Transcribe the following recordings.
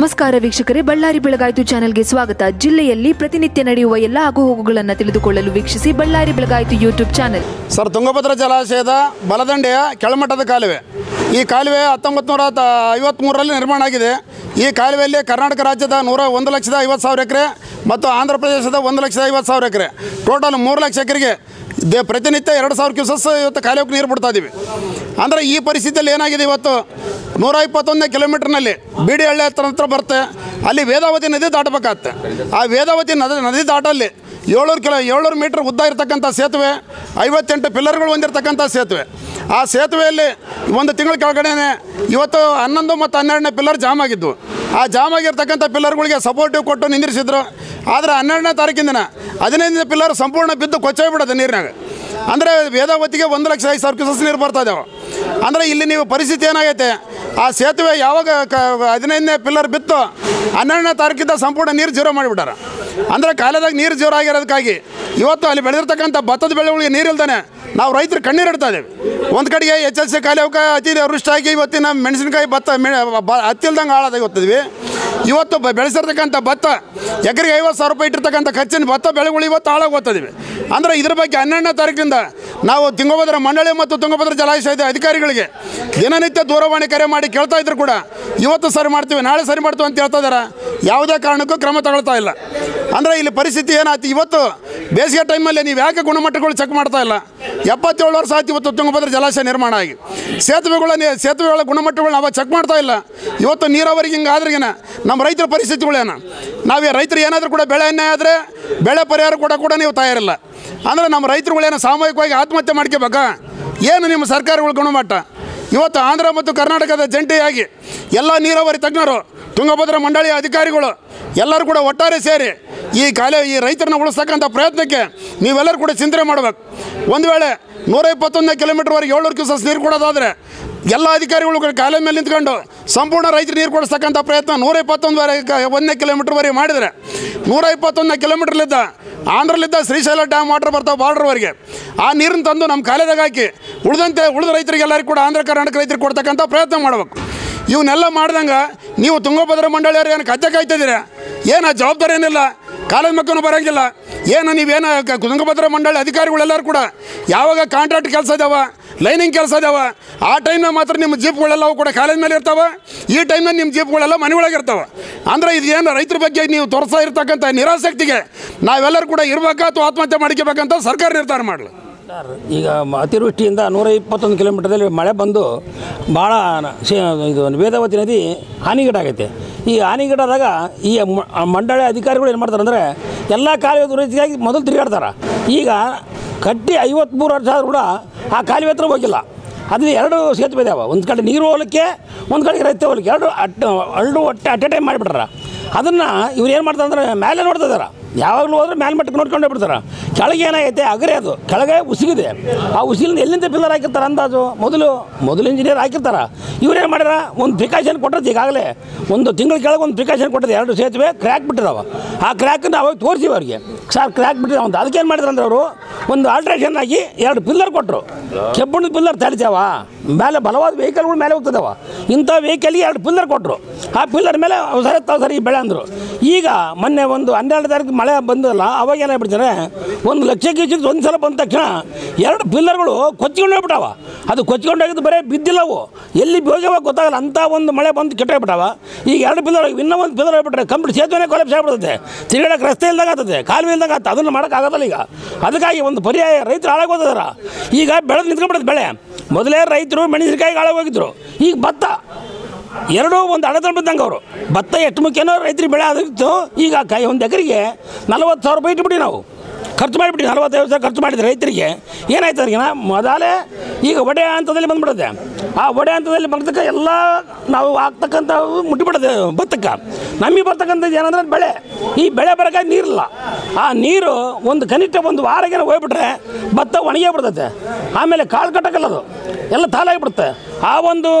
ನಮಸ್ಕಾರ ವೀಕ್ಷಕರೇ, ಬಳ್ಳಾರಿ ಬೆಳಗಾಯಿತು ಚಾನೆಲ್ಗೆ ಸ್ವಾಗತ. ಜಿಲ್ಲೆಯಲ್ಲಿ ಪ್ರತಿನಿತ್ಯ ನಡೆಯುವ ಎಲ್ಲ ಆಗುಹೋಗುಗಳನ್ನು ತಿಳಿದುಕೊಳ್ಳಲು ವೀಕ್ಷಿಸಿ ಬಳ್ಳಾರಿ ಬೆಳಗಾಯಿತು ಯೂಟ್ಯೂಬ್ ಚಾನೆಲ್. ಸರ್, ತುಂಗಭದ್ರಾ ಜಲಾಶಯದ ಬಲದಂಡೆಯ ಕೆಳಮಟ್ಟದ ಕಾಲುವೆ. ಈ ಕಾಲುವೆ ಹತ್ತೊಂಬತ್ತು ನೂರ ಐವತ್ತ್ಮೂರರಲ್ಲಿ ನಿರ್ಮಾಣ ಆಗಿದೆ. ಈ ಕಾಲುವೆಯಲ್ಲಿ ಕರ್ನಾಟಕ ರಾಜ್ಯದ ನೂರ ಒಂದು ಲಕ್ಷದ ಐವತ್ತು ಸಾವಿರ ಎಕರೆ ಮತ್ತು ಆಂಧ್ರ ಪ್ರದೇಶದ ಒಂದು ಲಕ್ಷದ ಐವತ್ತು ಸಾವಿರ ಎಕರೆ. ಟೋಟಲ್ ಮೂರು ಲಕ್ಷ ಎಕರೆಗೆ ದೇ ಪ್ರತಿನಿತ್ಯ ಎರಡು ಸಾವಿರ ಕ್ಯೂಸಸ್ ಇವತ್ತು ಕಾಲುವೆಗೆ ನೀರು ಬಿಡ್ತಾ ಇದ್ದೀವಿ ಅಂದರೆ ಈ ಪರಿಸ್ಥಿತಿಯಲ್ಲಿ ಏನಾಗಿದೆ ಇವತ್ತು? ನೂರ ಇಪ್ಪತ್ತೊಂದನೇ ಕಿಲೋಮೀಟ್ರ್ನಲ್ಲಿ ಬೀಡಿ ಹಳ್ಳಿ ಹತ್ರ ಹತ್ರ ಬರುತ್ತೆ. ಅಲ್ಲಿ ವೇದಾವತಿ ನದಿ ದಾಟಬೇಕಾಗತ್ತೆ. ಆ ವೇದಾವತಿ ನದಿ ನದಿ ದಾಟಲ್ಲಿ ಏಳ್ನೂರು ಕಿಲೋ, ಏಳ್ನೂರು ಮೀಟ್ರ್ ಉದ್ದ ಇರತಕ್ಕಂಥ ಸೇತುವೆ, ಐವತ್ತೆಂಟು ಪಿಲ್ಲರ್ಗಳು ಹೊಂದಿರತಕ್ಕಂಥ ಸೇತುವೆ. ಆ ಸೇತುವೆಯಲ್ಲಿ ಒಂದು ತಿಂಗಳ ಕೆಳಗಡೆನೆ ಇವತ್ತು ಹನ್ನೊಂದು ಮತ್ತು ಹನ್ನೆರಡನೇ ಪಿಲ್ಲರ್ ಜಾಮ್ ಆಗಿದ್ವು. ಆ ಜಾಮ್ ಆಗಿರ್ತಕ್ಕಂಥ ಪಿಲ್ಲರ್ಗಳಿಗೆ ಸಪೋರ್ಟಿವ್ ಕೊಟ್ಟು ನಿಂದಿರಿಸಿದ್ರು. ಆದರೆ ಹನ್ನೆರಡನೇ ದಿನ, ಹದಿನೈದನೇ ಪಿಲ್ಲರ್ ಸಂಪೂರ್ಣ ಬಿದ್ದು ಕೊಚ್ಚೋಗ್ಬಿಡೋದು ನೀರಿನಾಗ. ಅಂದರೆ ವೇದಾವತಿಗೆ ಒಂದು ಲಕ್ಷ ಐದು ಸಾವಿರ ಕ್ಯೂಸಸ್ ನೀರು ಬರ್ತಾ ಇದ್ದಾವೆ ಅಂದರೆ ಇಲ್ಲಿ ನೀವು ಪರಿಸ್ಥಿತಿ ಏನಾಗೈತೆ, ಆ ಸೇತುವೆ ಯಾವಾಗ ಕ, ಹದಿನೈದನೇ ಪಿಲ್ಲರ್ ಬಿತ್ತು ಹನ್ನೆರಡನೇ ತಾರೀಕಿಂದ ಸಂಪೂರ್ಣ ನೀರು ಜೀರೋ ಮಾಡಿಬಿಟ್ಟಾರ. ಅಂದರೆ ಕಾಲದಾಗ ನೀರು ಜೀರೋ ಆಗಿರೋದಕ್ಕಾಗಿ ಇವತ್ತು ಅಲ್ಲಿ ಬೆಳೆದಿರ್ತಕ್ಕಂಥ ಭತ್ತದ ಬೆಳೆಗಳಿಗೆ ನೀರಿಲ್ದಾನೆ ನಾವು ರೈತರು ಕಣ್ಣೀರು ಇಡ್ತಾ ಇದ್ದೇವೆ. ಒಂದು ಕಡೆಗೆ ಎಚ್ ಎಲ್ ಸಿ ಕಾಲೇವಕ್ಕೆ ಅತಿ ವೃಷ್ಟಾಗಿ ಇವತ್ತಿನ ಮೆಣಸಿನಕಾಯಿ ಭತ್ತ ಮೆ, ಬ- ಹತ್ತಿಲ್ದಂಗೆ ಹಾಳಾದಾಗ ಹೋಗ್ತಿದ್ವಿ ಇವತ್ತು ಬೆಳೆಸಿರ್ತಕ್ಕಂಥ ಭತ್ತ, ಎಕರೆಗೆ ಐವತ್ತು ಸಾವಿರ ರೂಪಾಯಿ ಇಟ್ಟಿರ್ತಕ್ಕಂಥ ಖರ್ಚಿನ ಭತ್ತ ಬೆಳೆಗಳು ಇವತ್ತು ಹಾಳಾಗಿ ಹೋಗ್ತಿದ್ವಿ ಅಂದರೆ ಇದ್ರ ಬಗ್ಗೆ ಹನ್ನೆರಡನೇ ತಾರೀಕಿನಿಂದ ನಾವು ತುಂಗಭದ್ರ ಮಂಡಳಿ ಮತ್ತು ತುಂಗಭದ್ರ ಜಲಾಶಯದ ಅಧಿಕಾರಿಗಳಿಗೆ ದಿನನಿತ್ಯ ದೂರವಾಣಿ ಕರೆ ಮಾಡಿ ಕೇಳ್ತಾ ಇದ್ರು ಕೂಡ, ಇವತ್ತು ಸರಿ ಮಾಡ್ತೀವಿ, ನಾಳೆ ಸರಿ ಮಾಡ್ತೀವಿ ಅಂತ ಹೇಳ್ತಾ ಇದ್ದಾರೆ ಯಾವುದೇ ಕಾರಣಕ್ಕೂ ಕ್ರಮ ತಗೊಳ್ತಾ ಇಲ್ಲ. ಅಂದರೆ ಇಲ್ಲಿ ಪರಿಸ್ಥಿತಿ ಏನಾಯ್ತು? ಇವತ್ತು ಬೇಸಿಗೆ ಟೈಮಲ್ಲಿ ನೀವು ಯಾಕೆ ಗುಣಮಟ್ಟಗಳು ಚೆಕ್ ಮಾಡ್ತಾ ಇಲ್ಲ? ಎಪ್ಪತ್ತೇಳು ವರ್ಷ ಆಯ್ತು ಇವತ್ತು ತುಂಗಭದ್ರ ಜಲಾಶಯ ನಿರ್ಮಾಣ ಆಗಿ. ಸೇತುವೆಗಳ ಸೇತುವೆಗಳ ಗುಣಮಟ್ಟಗಳು ನಾವು ಚೆಕ್ ಮಾಡ್ತಾ ಇಲ್ಲ. ಇವತ್ತು ನೀರಾವರಿಗೆ ಹಿಂಗೆ ಆದ್ರಿಗಿನ ನಮ್ಮ ರೈತರ ಪರಿಸ್ಥಿತಿಗಳೇನು ನಾವು ರೈತರು ಏನಾದರೂ ಕೂಡ ಬೆಳೆ ಆದರೆ ಬೆಳೆ ಪರಿಹಾರ ಕೂಡ ಕೂಡ ನೀವು ತಯಾರಿಲ್ಲ. ಅಂದರೆ ನಮ್ಮ ರೈತರುಗಳೇನು ಸಾಮೂಹಿಕವಾಗಿ ಆತ್ಮಹತ್ಯೆ ಮಾಡ್ಕೋಬೇಕಾ? ಏನು ನಿಮ್ಮ ಸರ್ಕಾರಗಳ ಗುಣಮಟ್ಟ? ಇವತ್ತು ಆಂಧ್ರ ಮತ್ತು ಕರ್ನಾಟಕದ ಜಂಟಿಯಾಗಿ ಎಲ್ಲ ನೀರಾವರಿ ತಜ್ಞರು, ತುಂಗಭದ್ರಾ ಮಂಡಳಿಯ ಅಧಿಕಾರಿಗಳು ಎಲ್ಲರೂ ಕೂಡ ಒಟ್ಟಾರೆ ಸೇರಿ ಈ ಕಾಲ ಈ ರೈತರನ್ನ ಉಳಿಸ್ತಕ್ಕಂಥ ಪ್ರಯತ್ನಕ್ಕೆ ನೀವೆಲ್ಲರೂ ಕೂಡ ಚಿಂತನೆ ಮಾಡಬೇಕು. ಒಂದು ವೇಳೆ ನೂರ ಇಪ್ಪತ್ತೊಂದನೇ ಕಿಲೋಮೀಟ್ರ್ವರೆಗೆ ಏಳ್ನೂರು ಕ್ಯೂಸಸ್ ನೀರು ಕೊಡೋದಾದರೆ ಎಲ್ಲ ಅಧಿಕಾರಿಗಳು ಕಾಲೇ ಮೇಲೆ ನಿಂತ್ಕೊಂಡು ಸಂಪೂರ್ಣ ರೈತರು ನೀರು ಕೊಡಿಸ್ತಕ್ಕಂಥ ಪ್ರಯತ್ನ ನೂರ ಇಪ್ಪತ್ತೊಂದುವರೆಗೆ ಒಂದನೇ ಕಿಲೋಮೀಟ್ರ್ವರೆಗೆ ಮಾಡಿದರೆ ನೂರ ಇಪ್ಪತ್ತೊಂದನೇ ಕಿಲೋಮೀಟ್ರ್ಲಿದ್ದ ಆಂಧ್ರಲಿದ್ದ ಶ್ರೀಶೈಲ ಡ್ಯಾಮ್ ವಾಟರ್ ಬರ್ತಾವೆ ಬಾರ್ಡ್ರ್ವರೆಗೆ ಆ ನೀರನ್ನು ತಂದು ನಮ್ಮ ಕಾಲೇದಾಗ ಹಾಕಿ ಉಳಿದಂತೆ ಉಳಿದ ರೈತರಿಗೆ ಎಲ್ಲರಿಗೂ ಕೂಡ ಆಂಧ್ರ ಕರ್ನಾಟಕ ರೈತರಿಗೆ ಕೊಡ್ತಕ್ಕಂಥ ಪ್ರಯತ್ನ ಮಾಡಬೇಕು. ಇವನ್ನೆಲ್ಲ ಮಾಡ್ದಂಗೆ ನೀವು ತುಂಗಭದ್ರಾ ಮಂಡಳಿಯವ್ರು ಏನು ಕತ್ತೆ ಕಾಯ್ತಿದ್ದೀರಾ? ಏನು ಆ ಜವಾಬ್ದಾರಿ ಏನಿಲ್ಲ? ಕಾಲದ ಮಕ್ಕಳು ಬರೋಂಗಿಲ್ಲ. ಏನು ನೀವೇನು ಕುದುಂಗಭದ್ರ ಮಂಡಳಿ ಅಧಿಕಾರಿಗಳೆಲ್ಲರೂ ಕೂಡ ಯಾವಾಗ ಕಾಂಟ್ರಾಕ್ಟ್ ಕೆಲಸ ಇದಾವೆ ಲೈನಿಂಗ್ ಕೆಲಸ ಇದಾವ, ಆ ಟೈಮ್ನಾಗ ಮಾತ್ರ ನಿಮ್ಮ ಜೀಪ್ಗಳೆಲ್ಲವೂ ಕೂಡ ಕಾಲೇಜ್ ಮೇಲೆ ಇರ್ತಾವೆ, ಈ ಟೈಮ್ನಾಗ ನಿಮ್ಮ ಜೀಪ್ಗಳೆಲ್ಲ ಮನೆ ಒಳಗೆ ಇರ್ತಾವೆ. ಅಂದರೆ ಇದು ಏನು ರೈತರ ಬಗ್ಗೆ ನೀವು ತೋರಿಸ್ತಾ ಇರ್ತಕ್ಕಂಥ ನಿರಾಸಕ್ತಿಗೆ ನಾವೆಲ್ಲರೂ ಕೂಡ ಇರ್ಬೇಕಾ ಅಥವಾ ಆತ್ಮಹತ್ಯೆ ಮಾಡ್ಕೋಬೇಕಂತ ಸರ್ಕಾರ ನಿರ್ಧಾರ ಮಾಡಲಿ. ಸರ್, ಈಗ ಅತಿವೃಷ್ಟಿಯಿಂದ ನೂರ ಇಪ್ಪತ್ತೊಂದು ಕಿಲೋಮೀಟರ್ದಲ್ಲಿ ಮಳೆ ಬಂದು ಭಾಳ ಇದು ವೇದಾವತಿ ನದಿ ಹಾನಿಗೀಡಾಗೈತೆ. ಈ ಹಾನಿಗೀಡಾದಾಗ ಈ ಮಂಡಳಿ ಅಧಿಕಾರಿಗಳು ಏನು ಮಾಡ್ತಾರೆ ಅಂದರೆ ಎಲ್ಲ ಕಾಲುವೆ ದುರಸ್ತಿಗಾಗಿ ಮೊದಲು ತಿರುಗಾಡ್ತಾರೆ. ಈಗ ಕಟ್ಟಿ ಐವತ್ತ್ಮೂರು ವರ್ಷ ಆದರೂ ಕೂಡ ಆ ಕಾಲುವೆ ಹತ್ರ ಹೋಗಿಲ್ಲ. ಅದು ಎರಡು ಸೇತುವೆ ಇದಾವೆ. ಒಂದು ಕಡೆ ನೀರು ಹೋಗಲಿಕ್ಕೆ, ಒಂದು ಕಡೆ ರೈತ ಹೋಗಲಿಕ್ಕೆ. ಎರಡು ಅಟ್ ಎರಡು ಒಟ್ಟೆ ಅಟ್ ಎ ಟೈಮ್ ಮಾಡಿಬಿಟ್ರ ಅದನ್ನು ಇವ್ರು ಏನು ಮಾಡ್ತಾರೆ ಅಂದರೆ ಮೇಲೆ ನೋಡ್ತಾ ಇದಾರೆ. ಯಾವಾಗಲೂ ಹೋದ್ರೆ ಮ್ಯಾಲ್ ಮಟ್ಟಕ್ಕೆ ನೋಡ್ಕೊಂಡೇ ಬಿಡ್ತಾರೆ. ಕೆಳಗೆ ಏನಾಗೈತೆ? ಅಗರೆ ಅದು. ಕೆಳಗೆ ಉಸಿಗಿದೆ. ಆ ಉಸಿಲಿಂದ ಎಲ್ಲಿಂದ ಪಿಲ್ಲರ್ ಹಾಕಿರ್ತಾರೆ ಅಂದಾಜು? ಮೊದಲು ಮೊದಲು ಇಂಜಿನಿಯರ್ ಹಾಕಿರ್ತಾರೆ. ಇವ್ರೇನು ಮಾಡ್ಯಾರ? ಒಂದು ಪ್ರಿಕಾಷನ್ ಕೊಟ್ಟರೆ ಈಗಾಗಲೇ ಒಂದು ತಿಂಗಳ ಕೆಳಗೆ ಒಂದು ಪ್ರಿಕಾಷನ್ ಕೊಟ್ಟಿದೆ ಎರಡು ಸೇತುವೆ ಕ್ರ್ಯಾಕ್ ಬಿಟ್ಟಿದಾವೆ. ಆ ಕ್ರ್ಯಾಕನ್ನು ಅವಾಗ ತೋರಿಸಿವಿ ಅವ್ರಿಗೆ. ಸರ್ ಕ್ರ್ಯಾಕ್ ಬಿಟ್ಟಿದ್ದಾವೆ ಅಂತ. ಅದಕ್ಕೆ ಏನು ಮಾಡಿದ್ರು ಅಂದ್ರೆ ಅವರು, ಒಂದು ಆಲ್ಟ್ರೇಷನ್ ಆಗಿ ಎರಡು ಪಿಲ್ಲರ್ ಕೊಟ್ಟರು ಕೆಬ್ಬಣ್ಣದ ಪಿಲ್ಲರ್ ತಡಿತಾವ ಮೇಲೆ ಬಲವಾದ ವೆಹಿಕಲ್ಗಳು ಮೇಲೆ ಹೋಗ್ತದವ. ಇಂಥ ವೆಹಿಕಲ್ಗೆ ಎರಡು ಪಿಲ್ಲರ್ ಕೊಟ್ಟರು ಆ ಪಿಲ್ಲರ್ ಮೇಲೆ ಸರಿ ತಾವು ಸರಿ ಬೆಳೆ ಅಂದರು. ಈಗ ಮೊನ್ನೆ ಒಂದು ಹನ್ನೆರಡು ತಾರೀಕು ಮಳೆ ಬಂದಲ್ಲ ಅವಾಗ ಏನಾಗ್ಬಿಡ್ತಾರೆ ಒಂದು ಲಕ್ಷ ಕೆಜಿಗೆ ಒಂದು ಸಲ ಬಂದ ತಕ್ಷಣ ಎರಡು ಪಿಲ್ಲರ್ಗಳು ಕೊಚ್ಕೊಂಡು ಹೋಗ್ಬಿಟ್ಟಾವ. ಅದು ಕೊಚ್ಕೊಂಡು ಹೋಗಿದ್ದು ಬರೀ ಬಿದ್ದಿಲ್ಲವು ಎಲ್ಲಿ ಹೋಗ್ಯಾವ ಗೊತ್ತಾಗಲ್ಲ, ಅಂಥ ಒಂದು ಮಳೆ ಬಂದು ಕೆಟ್ಟೋಗ್ಬಿಟ್ಟಾವ ಈಗ ಎರಡು ಪಿಲ್ಲರ್ ಇನ್ನೂ ಒಂದು ಪಿಲ್ಲರ್ ಹೋಗ್ಬಿಟ್ರೆ ಕಂಪ್ಲೀಟ್ ಸೇತುವೆ ಕೊಲೆಪ್ಸ್ ಆಗ್ಬಿಡುತ್ತೆ. ತಿರುಗಾಡಕ್ಕೆ ರಸ್ತೆ ಇಲ್ದಾಗ ಆಗ್ತದೆ, ಕಾಲುವೆ ಇಲ್ದಾಗ ಆಗ್ತದೆ. ಅದನ್ನು ಮಾಡೋಕ್ಕಾಗೋದಲ್ಲ ಈಗ. ಅದಕ್ಕಾಗಿ ಒಂದು ಪರ್ಯಾಯ ರೈತರು ಹಾಳಾಗೋದಾರ ಈಗ ಬೆಳೆದು ನಿಂತ್ಕೊಂಡ್ಬಿಡುತ್ತೆ ಬೆಳೆ. ಮೊದಲೇ ರೈತರು ಮೆಣಸಿನಕಾಯಿಗೆ ಹೋಗಿದ್ರು. ಈಗ ಭತ್ತ. ಎರಡೂ ಒಂದು ಅಡತನ ಬಂದಂಗೆ ಅವರು. ಭತ್ತ ಎಷ್ಟು ಮುಖ್ಯನೋ ರೈತರಿಗೆ ಬೆಳೆ ಆಗಿತ್ತು ಈಗ ಕೈ ಒಂದು ಎಕರೆಗೆ ನಲವತ್ತು ಸಾವಿರ ರೂಪಾಯಿ ಇಟ್ಬಿಡಿ ನಾವು. ಖರ್ಚು ಮಾಡಿಬಿಟ್ಟು ನಲವತ್ತೈದು ಸಾವಿರ ಖರ್ಚು ಮಾಡಿದ್ರೆ ರೈತರಿಗೆ. ಏನಾಯ್ತು ಅದಕ್ಕೆ ಮೊದಲೇ ಈಗ ಒಡೆ ಹಂತದಲ್ಲಿ ಬಂದ್ಬಿಡುತ್ತೆ. ಆ ಒಡೆ ಹಂತದಲ್ಲಿ ಬರ್ತಕ್ಕ ಎಲ್ಲ ನಾವು ಹಾಕ್ತಕ್ಕಂಥವು ಮುಟ್ಟಿಬಿಡುತ್ತೆ ಭತ್ತಕ್ಕೆ. ನಮಗೆ ಬರ್ತಕ್ಕಂಥದ್ದು ಏನಂದ್ರೆ ಬೆಳೆ. ಈ ಬೆಳೆ ಬರಕ ನೀರಿಲ್ಲ. ಆ ನೀರು ಒಂದು ಕನಿಷ್ಠ ಒಂದು ವಾರಗೇನ ಹೋಗ್ಬಿಟ್ರೆ ಭತ್ತ ಒಣಗೇ ಬಿಡ್ತೈತೆ. ಆಮೇಲೆ ಕಾಳು ಕಟ್ಟಕ್ಕಲ್ಲದು ಎಲ್ಲ ತಾಲಾಗಿಬಿಡುತ್ತೆ ಆ ಒಂದು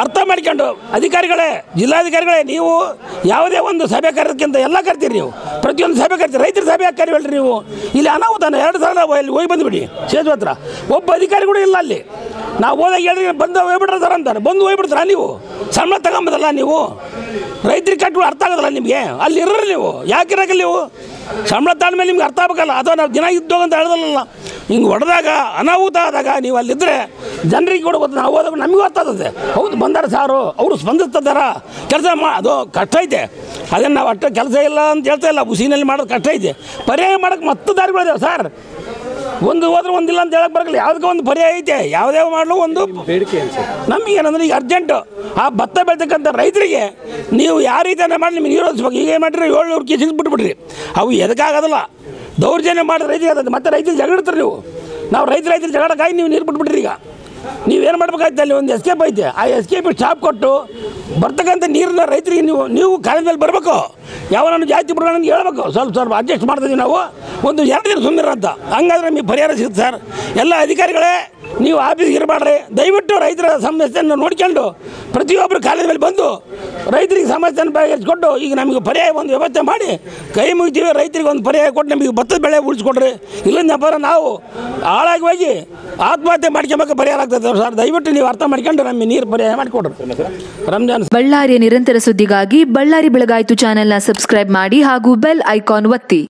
ಅರ್ಥ ಮಾಡ್ಕೊಂಡು. ಅಧಿಕಾರಿಗಳೇ, ಜಿಲ್ಲಾಧಿಕಾರಿಗಳೇ, ನೀವು ಯಾವುದೇ ಒಂದು ಸಭೆ ಕರೆದಕ್ಕಿಂತ ಎಲ್ಲ ಕರ್ತೀರಿ ನೀವು. ಪ್ರತಿಯೊಂದು ಸಭೆ ಕರ್ತೀರಿ ರೈತರ ಸಭೆ ಯಾಕೆ ಕರಿವಲ್ರಿ ನೀವು? ಇಲ್ಲಿ ಅನಾಹುತಾನ ಎರಡು ಸಾವಿರ ಅಲ್ಲಿ ಹೋಗಿ ಬಂದುಬಿಡಿ. ಹತ್ರ ಒಬ್ಬ ಅಧಿಕಾರಿ ಕೂಡ ಇಲ್ಲ ಅಲ್ಲಿ. ನಾವು ಹೋದಾಗ ಹೇಳಿದ್ರೆ ಬಂದು ಹೋಗ್ಬಿಟ್ರೆ ಸರ್ ಅಂತಾರೆ. ಬಂದು ಹೋಗ್ಬಿಡ್ತಾರ ನೀವು? ಸಂಬಳ ತಗೊಂಬದಲ್ಲ ನೀವು? ರೈತರಿಗೆ ಕಟ್ಬಿಟ್ಟು ಅರ್ಥ ಆಗೋದಲ್ಲ ನಿಮಗೆ? ಅಲ್ಲಿ ಇರ್ರಿ ನೀವು. ಯಾಕೆ ಇರೋಕ್ಕಿಲ್ಲ ನೀವು? ಸಂಬಳ ತಾಳ್ಮೇಲೆ ನಿಮ್ಗೆ ಅರ್ಥ ಆಗಬೇಕಲ್ಲ. ಅಥವಾ ನಾವು ದಿನ ಅಂತ ಹೇಳ್ದಲ್ಲ. ಹಿಂಗೆ ಹೊಡೆದಾಗ, ಅನಾಹುತ ಆದಾಗ ನೀವು ಅಲ್ಲಿದ್ದರೆ ಜನರಿಗೆ ಕೂಡ ನಾವು ಹೋದಾಗ ನಮಗೂ ಅರ್ಥ ಆಗ್ತದೆ. ಹೌದು, ಬಂದಾರ ಸಾರು. ಅವರು ಸ್ಪಂದಿಸ್ತಿದ್ದಾರ. ಕೆಲಸ ಮಾ ಅದು ಕಷ್ಟ ಐತೆ. ಅದನ್ನು ನಾವು ಅಷ್ಟು ಕೆಲಸ ಇಲ್ಲ ಅಂತ ಹೇಳ್ತಾ ಇಲ್ಲ. ಹುಸಿನಲ್ಲಿ ಮಾಡೋದು ಕಷ್ಟ ಐತೆ. ಪರ್ಯಾಯ ಮಾಡೋಕ್ಕೆ ಮತ್ತೆ ದಾರಿಗಳಿದಾವೆ ಸರ್. ಒಂದು ಹೋದ್ರೆ ಒಂದಿಲ್ಲ ಅಂತ ಹೇಳಕ್ ಬರಲ್ಲ. ಯಾವ್ದಕ್ಕೆ ಒಂದು ಪರ್ಯಾಯ ಐತೆ. ಯಾವುದೇ ಮಾಡಲು ಒಂದು ಬೇಡಿಕೆ ನಮ್ಗೆ ಏನಂದ್ರೆ ಈಗ ಅರ್ಜೆಂಟು ಆ ಭತ್ತ ಬೆಳ್ತಕ್ಕಂಥ ರೈತರಿಗೆ ನೀವು ಯಾವ ರೀತಿಯನ್ನ ಮಾಡಿ ನಿಮಗೆ ನೀರು ಹರಿಸ್ಬೇಕು ಈಗ ಏನು ಮಾಡಿರಿ ಏಳ್ನೂರು ಕೆ ಜಿ ಬಿಟ್ಬಿಡ್ರಿ. ಅವು ಎದಕ್ಕಾಗೋದಿಲ್ಲ. ದೌರ್ಜನ್ಯ ಮಾಡಿದ್ರೆ ರೈತರಿಗೆ ಆಗ್ತದೆ ಮತ್ತೆ ರೈತರಿಗೆ ಜಗಳಿರ್ತಾರೆ ನೀವು. ನಾವು ರೈತ ರೈತರು ಜಗಳಕ್ಕಾಗಿ ನೀವು ನೀರು ಬಿಟ್ಬಿಟ್ರಿ ಈಗ. ನೀವೇನು ಮಾಡ್ಬೇಕಾಯ್ತು ಅಲ್ಲಿ ಒಂದು ಎಸ್ಕೇಪ್ ಐತೆ. ಆ ಎಸ್ಕೇಪ್ ಸ್ಟಾಪ್ ಕೊಟ್ಟು ಬರ್ತಕ್ಕಂಥ ನೀರನ್ನ ರೈತರಿಗೆ ನೀವು ನೀವು ಕಾಲದ ಮೇಲೆ ಬರಬೇಕು. ಯಾವನನ್ನು ಜಾತಿ ಬಿಡೋಣ ಹೇಳ್ಬೇಕು. ಸ್ವಲ್ಪ ಸ್ವಲ್ಪ ಅಡ್ಜಸ್ಟ್ ಮಾಡ್ತಿದ್ದೀವಿ ನಾವು. ಒಂದು ಎರಡು ದಿನ ಸುಮ್ಮನೆ ಅಂತ. ಹಂಗಾದ್ರೆ ನಿಮಗೆ ಪರಿಹಾರ ಸಿಗುತ್ತೆ ಸರ್. ಎಲ್ಲ ಅಧಿಕಾರಿಗಳೇ ನೀವು ಆಫೀಸ್ಗೆ ಇರಬೇಡ್ರಿ ದಯವಿಟ್ಟು ರೈತರ ಸಮಸ್ಯೆಯನ್ನು ನೋಡ್ಕೊಂಡು ಪ್ರತಿಯೊಬ್ಬರು ಕಾಲೇಜ್ ಮೇಲೆ ಬಂದು ರೈತರಿಗೆ ಸಮಸ್ಯೆಯನ್ನು ಬಗೆಹರಿಸ್ಕೊಟ್ಟು ಈಗ ನಮಗೆ ಪರ್ಯಾಯ ಒಂದು ವ್ಯವಸ್ಥೆ ಮಾಡಿ ಕೈ ಮುಗಿತೀವಿ ರೈತರಿಗೆ ಒಂದು ಪರ್ಯಾಯ ಕೊಟ್ಟು ನಮಗೆ ಭತ್ತದ ಬೆಳೆ ಉಳಿಸ್ಕೊಡ್ರಿ. ಇಲ್ಲಿಂದ ಬರೋ ನಾವು ಹಾಳಾಗಿ ಹೋಗಿ ಆತ್ಮಹತ್ಯೆ ಮಾಡ್ಕೊಬೇಕು ಪರಿಹಾರ ಆಗ್ತದೆ ಸರ್. ದಯವಿಟ್ಟು ನೀವು ಅರ್ಥ ಮಾಡ್ಕೊಂಡು ನಮಗೆ ನೀರು ಪರ್ಯಾಯ ಮಾಡಿಕೊಡ್ರಿ. ರಂಜಾನ್ ಬಳ್ಳಾರಿಯ ನಿರಂತರ ಸುದ್ದಿಗಾಗಿ ಬಳ್ಳಾರಿ ಬೆಳಗಾಯಿತು ಚಾನೆಲ್ನ ಸಬ್ಸ್ಕ್ರೈಬ್ ಮಾಡಿ ಹಾಗೂ ಬೆಲ್ ಐಕಾನ್ ಒತ್ತಿ.